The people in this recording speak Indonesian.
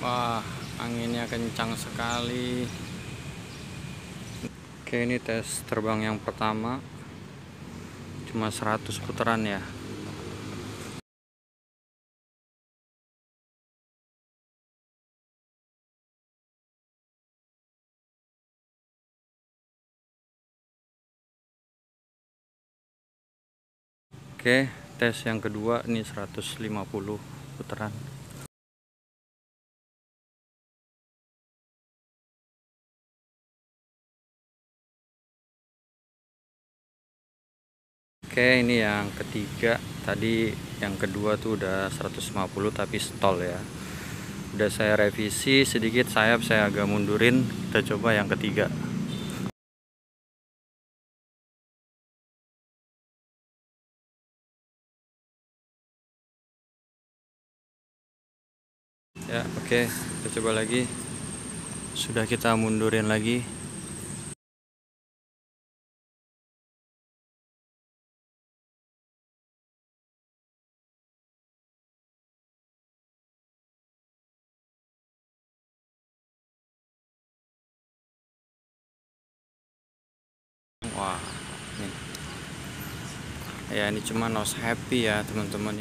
Wah, anginnya kencang sekali. Oke, ini tes terbang yang pertama. Cuma 100 putaran ya. Oke, tes yang kedua ini 150 putaran. Oke ini yang ketiga. Tadi yang kedua tuh udah 150 tapi stall ya. Udah saya revisi sedikit sayap saya agak mundurin. Kita coba yang ketiga. Ya oke. Kita coba lagi. Sudah kita mundurin lagi wah ini. Ya ini cuma nose happy ya teman-teman